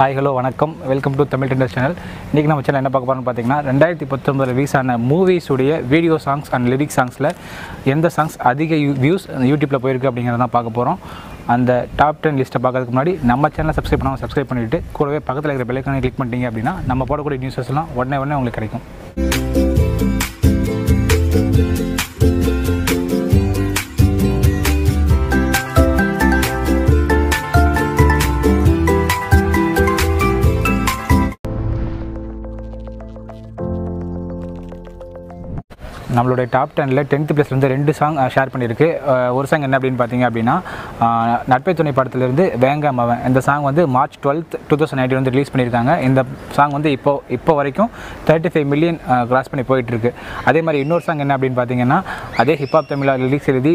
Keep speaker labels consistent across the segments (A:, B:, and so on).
A: Hi hello வணக்கம். Welcome to Tamil tender channel இன்றைக்கி நம்ம சேனல் என்ன பார்க்க போகிறோம்னு பார்த்தீங்கன்னா ரெண்டாயிரத்தி பத்தொம்பதில் ரிலீஸ் ஆன மூவிஸுடைய வீடியோ சாங்ஸ் அண்ட் லிரிக் சாங்ஸில் எந்த சாங்ஸ் அதிக வியூஸ் யூடியூப்பில் போயிருக்கு அப்படிங்கிறத தான் பார்க்க போகிறோம் அந்த டாப் டென் லிஸ்ட்டை பார்க்கறதுக்கு முன்னாடி நம்ம சேனலை சப்ஸ்கிரைப் பண்ணாமல் சப்ஸ்கிரைப் பண்ணிவிட்டு கூடவே பக்கத்தில் இருக்கிற பெல்லைக்கானே கிளிக் பண்ணிட்டீங்க அப்படின்னா நம்ம போடக்கூடிய நியூஸஸ்லாம் உடனே உடனே உங்களுக்கு கிடைக்கும். நம்மளுடைய டாப் டெனில் டென்த்து ப்ளஸ்லேருந்து ரெண்டு சாங் ஷேர் பண்ணியிருக்கு. ஒரு சாங் என்ன அப்படின்னு பார்த்தீங்க அப்படின்னா நட்பை துணை படத்துலேருந்து வேங்க மவன் இந்த சாங் வந்து March twelfth two thousand nineteen வந்து ரிலீஸ் பண்ணியிருக்காங்க. இந்த சாங் வந்து இப்போ இப்போ வரைக்கும் தேர்ட்டி ஃபைவ் மில்லியன் கிராஸ் பண்ணி போயிட்டுருக்கு. அதே மாதிரி இன்னொரு சாங் என்ன அப்படின்னு பார்த்தீங்கன்னா அதே ஹிப்ஹாப் தமிழா லிரிக்ஸ் எழுதி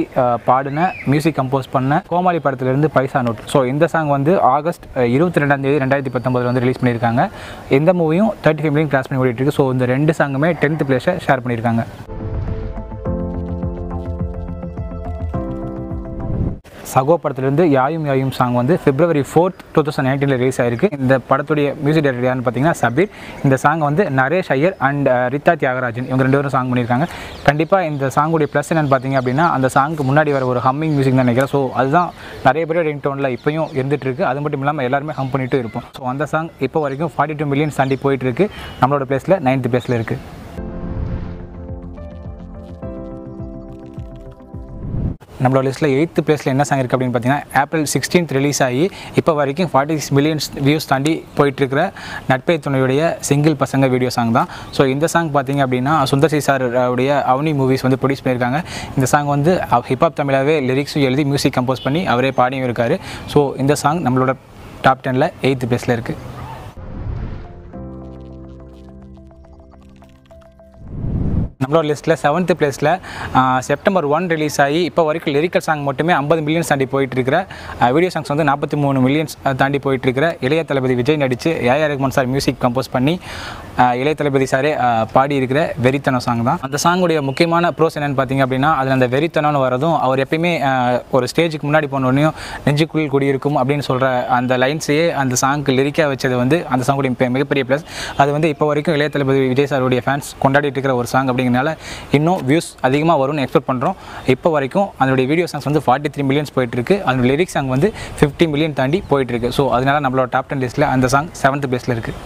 A: பாடின மியூசிக் கம்போஸ் பண்ண கோமாளி படத்துலேருந்து பைசா நோட் ஸோ இந்த சாங் வந்து ஆகஸ்ட் இருபத்தி ரெண்டாம் தேதி ரெண்டாயிரத்தி பத்தொம்பதில் வந்து ரிலீஸ் பண்ணியிருக்காங்க. இந்த மூவியும் தேர்ட்டி ஃபைவ் மில்லியன் கிராஸ் பண்ணி ஓடிட்டு இருக்கு ஸோ இந்த ரெண்டு சாங்குமே டென்த் பிளேஸை ஷேர் பண்ணியிருக்காங்க. சகோ படத்துலேருந்து யாயும் யாயும் சாங் வந்து பிப்ரவரி ஃபோர்த் டூ தௌசண்ட் நைன்டீனில் ரிலீஸ் ஆயிருக்கு. இந்த படத்துடைய மியூசிக் டைரக்டர் யாருன்னு பார்த்தீங்கன்னா சபீர். இந்த சாங் வந்து நரேஷ் ஐயர் அண்ட் uh, ரித்தா தியாகராஜன். இவங்க ரெண்டு பேரும் சாங் பண்ணியிருக்காங்க. கண்டிப்பாக இந்த சாங்குடைய ப்ளஸ் என்னென்னு பார்த்தீங்க அப்படின்னா அந்த சாங்க்கு முன்னாடி வர ஒரு ஹம்மிங் மியூசிக் தான் நினைக்கிறேன். ஸோ அதுதான் நிறைய பேர் ரிங் டோனில் இப்போயும் இருந்துட்டு அது மட்டும் இல்லாமல் எல்லாருமே ஹம் பண்ணிட்டு இருப்போம். ஸோ அந்த சாங் இப்போ வரைக்கும் ஃபார்ட்டி டூ மில்லியன்ஸ் தாண்டி போயிட்டு இருக்கு. நம்மளோட பிளேஸில் நைன்த் பிளேஸில் இருக்குது நம்மளோட லிஸ்ட்டில் எயித்து பிளேஸில் என்ன சாங் இருக்குது அப்படின்னு பார்த்தீங்கன்னா ஏப்ரல் சிக்ஸ்டீன்த் ரிலீஸ் ஆகி இப்போ வரைக்கும் ஃபார்ட்டி சிக்ஸ் மில்லியன்ஸ் வியூஸ் தாண்டி போயிட்டுருக்கிற நட்பை துணையுடைய சிங்கிள் பசங்க வீடியோ சாங் தான். ஸோ இந்த சாங் பார்த்தீங்க அப்படின்னா சுந்தர்சி சார் உடைய அவனி மூவிஸ் வந்து ப்ரொடியூஸ் பண்ணியிருக்காங்க. இந்த சாங் வந்து ஹிப்ஹாப் தமிழாகவே லிரிக்ஸும் எழுதி மியூசிக் கம்போஸ் பண்ணி அவரே பாடியும் இருக்கார். ஸோ இந்த சாங் நம்மளோட டாப் டெனில் எயித்து பிளேஸில் இருக்குது நம்மளோட லிஸ்ட்டில் செவன்த் பிளேஸில் செப்டம்பர் ஒன் ரிலீஸ் ஆகி இப்போ வரைக்கும் லிரிக்கல் சாங் மட்டுமே ஐம்பது மில்லியன்ஸ் தாண்டி போயிட்டு இருக்கிற வீடியோ சாங்ஸ் வந்து நாற்பத்தி மூணு மில்லியன்ஸ் தாண்டி போயிட்டு இருக்கிற இளைய தளபதி விஜய் நடித்து A R Rahman sir music compose பண்ணி இளைய தளபதி சாரே பாடி இருக்கிற வெறித்தனம் சாங் தான். அந்த சாங்குடைய முக்கியமான ப்ரோஸ் என்னென்னு பார்த்தீங்க அப்படின்னா அதில் அந்த வெறித்தனம்னு வரதும் அவர் எப்பயுமே ஒரு ஸ்டேஜுக்கு முன்னாடி போனோடனையும் நெஞ்சுக்குள் குடியிருக்கும் அப்படின்னு சொல்கிற அந்த லைன்ஸையே அந்த சாங்க்கு லிரிக்காக வச்சது வந்து அந்த சாங்குடைய மிகப்பெரிய ப்ளஸ் அது வந்து இப்போ வரைக்கும் இளைய தளபதி விஜய் சாருடைய ஃபேன்ஸ் கொண்டாடிட்டு இருக்கிற ஒரு சாங் அப்படிங்கிறனால இன்னும் வியூஸ் அதிகமாக வரும்னு எக்ஸ்பெக்ட் பண்ணுறோம் இப்போ வரைக்கும் அதனுடைய வீடியோ சாங்ஸ் வந்து ஃபார்ட்டி த்ரீ மில்லியன்ஸ் போயிட்டுருக்கு. அதனுடைய லிரிக்ஸ் சாங் வந்து ஃபிஃப்டி மில்லியன் தாண்டி போயிட்டு இருக்கு ஸோ அதனால நம்மளோட டாப் டென் லிஸ்ட்டில் அந்த சாங் செவன்த் பிளேஸில் இருக்குது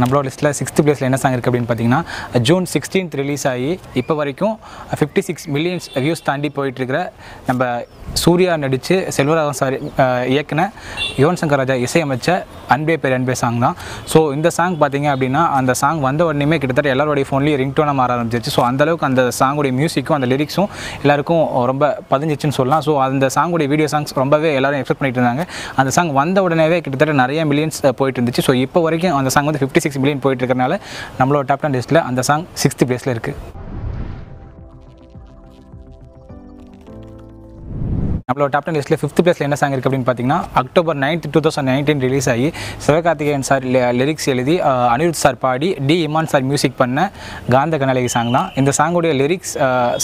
A: நம்மளோட லிஸ்ட்டில் சிக்ஸ்த் பிளேஸில் என்ன சாங் இருக்குது அப்படின்னு பார்த்தீங்கன்னா ஜூன் சிக்ஸ்டீன்த் ரிலீஸ் ஆகி இப்போ வரைக்கும் ஃபிஃப்டி சிக்ஸ் மில்லியன்ஸ் வியூஸ் தாண்டி போயிட்டுருக்கிற நம்ம சூர்யா நடித்து செல்வராகவன் சார் இயக்குன யுவன் சங்கர் ராஜா இசையமைச்ச அன்பே பேர் அன்பே சாங் தான். ஸோ இந்த சாங் பார்த்தீங்க அப்படின்னா அந்த சாங் வந்த உடனேமே கிட்டத்தட்ட எல்லாருடைய ஃபோன்லேயும் ரிங்டோனாக மாற ஆரம்பிச்சிருச்சு. ஸோ அந்தளவுக்கு அந்த சாங்குடைய மியூசிக்கும் அந்த லிரிக்ஸும் எல்லாருக்கும் ரொம்ப பதிஞ்சிச்சுன்னு சொல்லலாம். ஸோ அந்த சாங்குடைய வீடியோ சாங்ஸ் ரொம்பவே எல்லாரும் எக்ஸ்பெக்ட் பண்ணிட்டு இருந்தாங்க. அந்த சாங் வந்த உடனேவே கிட்டத்தட்ட நிறைய மில்லியன்ஸ் போயிட்டு இருந்துச்சு. ஸோ இப்போ வரைக்கும் அந்த சாங் வந்து ஃபிஃப்டி சிக்ஸ் மில்லியன் போயிட்டு இருக்கனால நம்மளோட டாப் டென் லிஸ்ட்டில் அந்த சாங் சிக்ஸ்த் பிளேஸில் இருக்குது நம்மளோட டாப் டென் லிஸ்ட்டில் ஃபிஃப்த் பிளேஸில் என்ன சாங் இருக்குது அப்படின்னு பார்த்தீங்கன்னா October ninth two thousand nineteen release ஆகி சிவகார்த்திகேயன் சார் லிரிக்ஸ் uh, எழுதி uh, அனிருத் சார் பாடி டி இமான் சார் மியூசிக் பண்ண காந்த கனலகி சாங் தான். இந்த சாங்குடைய லிரிக்ஸ்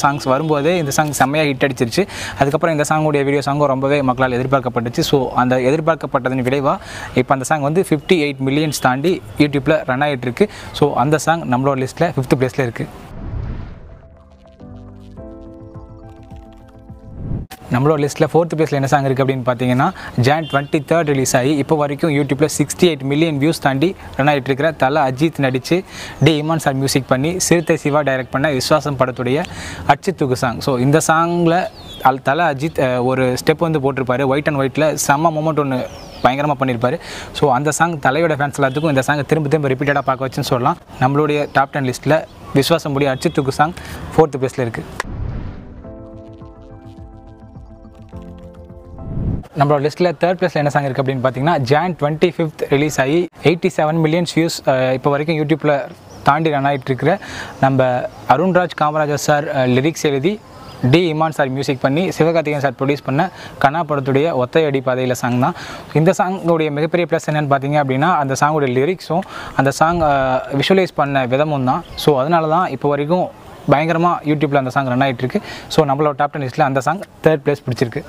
A: சாங்ஸ் வரும்போதே இந்த சாங் செம்மையாக ஹிட் அடிச்சிருச்சு. அதுக்கப்புறம் இந்த சாங்குடைய வீடியோ சாங்கும் ரொம்பவே மக்களால் எதிர்பார்க்கப்பட்டுச்சு. ஸோ அந்த எதிர்பார்க்கப்பட்டதன் விளைவாக இப்போ அந்த சாங் வந்து ஃபிஃப்டி எயிட் மில்லியன்ஸ் தாண்டி யூடியூப்பில் ரன் ஆகிட்டு இருக்கு. ஸோ அந்த சாங் நம்மளோட லிஸ்ட்டில் ஃபிஃப்த் பிளேஸில் இருக்குது நம்மளோட லிஸ்ட்டில் ஃபோர்த் பிளேஸில் என்ன சாங் இருக்குது அப்படின்னு பார்த்தீங்கன்னா ஜான் டுவெண்ட்டி தேர்ட் ரிலீஸ் ஆகி இப்போ வரைக்கும் யூடியூப்பில் சிக்ஸ்டி எயிட் மில்லியன் வியூஸ் தாண்டி ரன் ஆகிட்டு இருக்கிற தலை அஜித் நடித்து டி இமான் சார் மியூசிக் பண்ணி சிறுத்தை சிவா டைரக்ட் பண்ண விஸ்வாசம் படத்துடைய அச்சு தூக்கு சாங் ஸோ இந்த சாங்கில் அல் தலை அஜித் ஒரு ஸ்டெப் வந்து போட்டிருப்பாரு. ஒயிட் அண்ட் ஒயிட்டில் செம்ம மூமெண்ட் ஒன்று பயங்கரமாக பண்ணியிருப்பார் ஸோ அந்த சாங் தலையோட ஃபேன்ஸ் எல்லாத்துக்கும் இந்த சாங்கை திரும்ப திரும்ப ரிப்பீட்டடாக பார்க்க வச்சுன்னு சொல்லலாம். நம்மளுடைய டாப் டென் லிஸ்ட்டில் விஸ்வாசம் முடிய அச்சு தூக்கு சாங் ஃபோர்த்து பிளேஸில் இருக்குது நம்மளோட லிஸ்ட்டில் தேர்ட் பிளேஸில் என்ன சாங் இருக்குது அப்படின்னு பார்த்தீங்கன்னா ஜான் டுவெண்ட்டி ஃபிஃப்த் ரிலீஸ் ஆகி எயிட்டி செவன் மில்லியன்ஸ் வியூஸ் இப்போ வரைக்கும் யூடியூப்பில் தாண்டி ரன் ஆகிட்டு இருக்கிற நம்ம அருண்ராஜ் காமராஜர் சார் லிரிக்ஸ் எழுதி டி இமான் சார் மியூசிக் பண்ணி சிவகார்த்திகேயன் சார் ப்ரொடியூஸ் பண்ண கண்ணா படத்துடைய ஒத்தையடி பாதையில் சாங் தான். இந்த சாங்குடைய மிகப்பெரிய ப்ளஸ் என்னென்னு பார்த்தீங்க அப்படின்னா அந்த சாங்குடைய லிரிக்ஸும் அந்த சாங் விஷுவலைஸ் பண்ண விதமும் தான். ஸோ அதனால தான் இப்போ வரைக்கும் பயங்கரமாக யூடியூப்பில் அந்த சாங் ரன் ஆகிட்டு இருக்கு. ஸோ நம்மளோட டாப் டென் லிஸ்ட்டில் அந்த சாங் தேர்ட் பிளேஸ் பிடிச்சிருக்கு.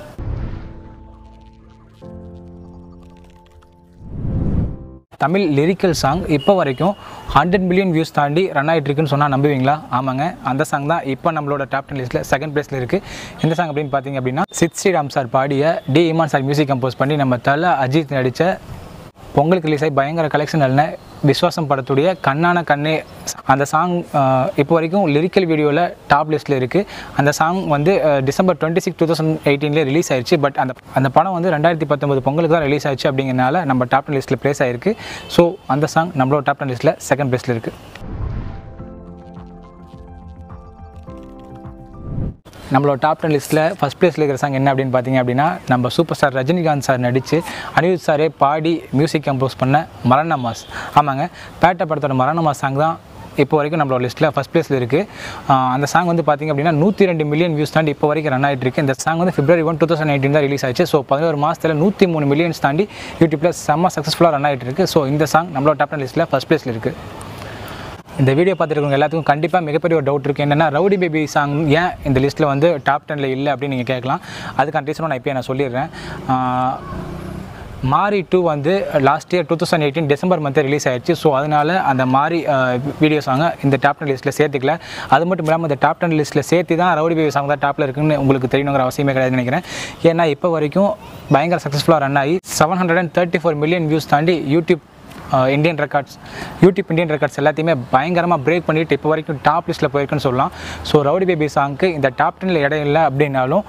A: தமிழ் லிரிக்கல் சாங் இப்போ வரைக்கும் ஹண்ட்ரட் மில்லியன் வியூஸ் தாண்டி ரன் ஆகிட்டு இருக்குன்னு சொன்னால் நம்புவீங்களா? ஆமாங்க. அந்த சாங் தான் இப்போ நம்மளோட டாப் டென் லிஸ்ட்டில் செகண்ட் பிளேஸில் இருக்குது எந்த சாங் அப்படின்னு பார்த்தீங்க அப்படின்னா சித் ஸ்ரீராம் சார் பாடிய D Imman sir music compose பண்ணி நம்ம தலை அஜித் நடித்த பொங்கலுக்கு ரிலீஸ் ஆகி பயங்கர கலெக்ஷன் இல்லை விஸ்வாசம் படத்துடைய கண்ணான கண்ணே அந்த சாங் இப்போ வரைக்கும் லிரிக்கல் வீடியோவில் டாப் லிஸ்ட்டில் இருக்குது அந்த சாங் வந்து December twenty six two thousand எயிட்டீனில் ரிலீஸ் ஆயிடுச்சு பட் அந்த அந்த படம் வந்து ரெண்டாயிரத்தி பத்தொம்பது பொங்கலுக்கு தான் ரிலீஸ் ஆயிடுச்சு அப்படிங்கிறனால நம்ம டாப் டென் லிஸ்ட்டில் ப்ளேஸ் ஆயிருக்கு. ஸோ அந்த சாங் நம்மளோட டாப் டென் லிஸ்ட்டில் செகண்ட் பிளேஸில் இருக்குது நம்மளோட டாப் டென் லிஸ்ட்டில் ஃபஸ்ட் பிளேஸில் இருக்கிற சாங் என்ன அப்படின்னு பார்த்தீங்க அப்படின்னா நம்ம சூப்பர் ஸ்டார் ரஜினிகாந்த் சார் நடித்து அனிருத் சாரே பாடி மியூசிக் கம்போஸ் பண்ண மரண மாஸ். ஆமாங்க பேட்டை படத்தோட மரண மாஸ் சாங் தான் இப்போ வரைக்கும் நம்மளோட லிஸ்ட்டில் ஃபஸ்ட் பிளேஸில் இருக்குது அந்த சாங் வந்து பார்த்திங்க அப்படின்னா நூற்றி ரெண்டு மில்லியன் வியூஸ் தாண்டி இப்போ வரைக்கும் ரன் ஆகிட்டு இருக்கு. இந்த சாங் வந்து February one two thousand nineteen தான் ரிலீஸ் ஆச்சு ஸோ பதினோரு மாதத்தில் நூற்றி மூணு மில்லியன்ஸ் தாண்டி யூடியூப்பில் செம்ம சக்ஸஸ்ஃபுல்லாக ரன் ஆகிட்டு இருக்கு. ஸோ இந்த சாங் நம்மளோட டாப் டென் லிஸ்ட்டில் ஃபஸ்ட் பிளேஸில் இருக்குது இந்த வீடியோ பார்த்துருக்கவங்க எல்லாத்துக்கும் கண்டிப்பாக மிகப்பெரிய ஒரு டவுட் இருக்குது என்னென்னா ரவுடி பேபி சாங் ஏன் இந்த லிஸ்ட்டில் வந்து டாப் டெனில் இல்லை அப்படின்னு நீங்கள் கேட்கலாம். அதுக்கான ரீசனும் நான் இப்போ நான் சொல்லிடுறேன். மாரி டூ வந்து last year two thousand eighteen December month release ஆயிடுச்சு. ஸோ அதனால் அந்த மாரி வீடியோ சாங்கை இந்த டாப் டென் லிஸ்ட்டில் சேர்த்துக்கல. அது மட்டும் இல்லாமல் இந்த டாப் டென் லிஸ்ட்டில் சேர்த்து தான் ரவுடி பேபி சாங் தான் டாப்பில் இருக்குன்னு உங்களுக்கு தெரியணுங்கிற அவசியமே கிடையாதுன்னு நினைக்கிறேன். ஏன்னா இப்போ வரைக்கும் பயங்கர சக்ஸஸ்ஃபுல்லாக ரன் ஆகி seven hundred and thirty four million views தாண்டி YouTube Indian records YouTube Indian records எல்லாத்தையுமே பயங்கரமாக பிரேக் பண்ணிட்டு இப்போ வரைக்கும் டாப் லிஸ்ட்டில் போயிருக்குன்னு சொல்லலாம். ஸோ ரவுடி பேபி சாங்க்கு இந்த டாப் டெனில் இடம் இல்லை அப்படின்னாலும்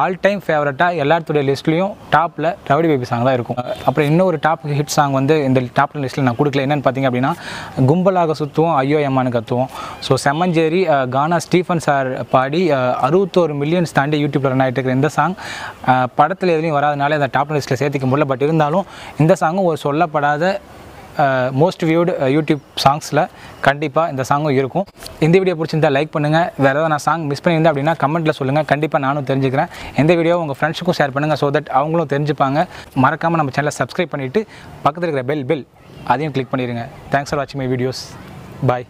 A: ஆல் டைம் ஃபேவரட்டாக எல்லாத்துடைய லிஸ்ட்லேயும் டாப்பில் ரவுடி பேபி சாங் தான் இருக்கும். அப்புறம் இன்னொரு டாப் ஹிட் சாங் வந்து இந்த டாப் டென் லிஸ்ட்டில் நான் கொடுக்கல. என்னென்னு பார்த்தீங்க அப்படின்னா கும்பலாக சுற்றுவோம் ஐயோ எம்மானு கத்துவோம். So Semmancheri Gana Stephen sir பாடி அறுபத்தோரு மில்லியன்ஸ் தாண்டி யூடியூப்பில் ரன் ஆகிட்டு இருக்கிற இந்த சாங் படத்தில் எதுலையும் வராதனால இந்த டாப் லிஸ்ட்டில் சேர்த்துக்க முடியல. பட் இருந்தாலும் இந்த சாங்கும் ஒரு சொல்லப்படாத மோஸ்ட் வியூடு யூடியூப் சாங்ஸில் கண்டிப்பாக இந்த சாங்கும் இருக்கும். இந்த வீடியோ பிடிச்சிருந்தா லைக் பண்ணுங்கள் வேறு ஏதாவது நான் சாங் மிஸ் பண்ணியிருந்தேன் அப்படின்னா கமெண்ட்டில் சொல்லுங்கள் கண்டிப்பாக நானும் தெரிஞ்சுக்கிறேன். இந்த வீடியோ உங்கள் ஃப்ரெண்ட்ஸுக்கும் ஷேர் பண்ணுங்கள் ஸோ தட் அவங்களும் தெரிஞ்சுப்பாங்க. மறக்காமல் நம்ம சேனலை சப்ஸ்கிரைப் பண்ணிவிட்டு பக்கத்தில் இருக்கிற பெல் பெல் அதையும் கிளிக் பண்ணிடுங்க தேங்க்ஸ் ஃபார் வாட்சிங் மை வீடியோஸ் பாய்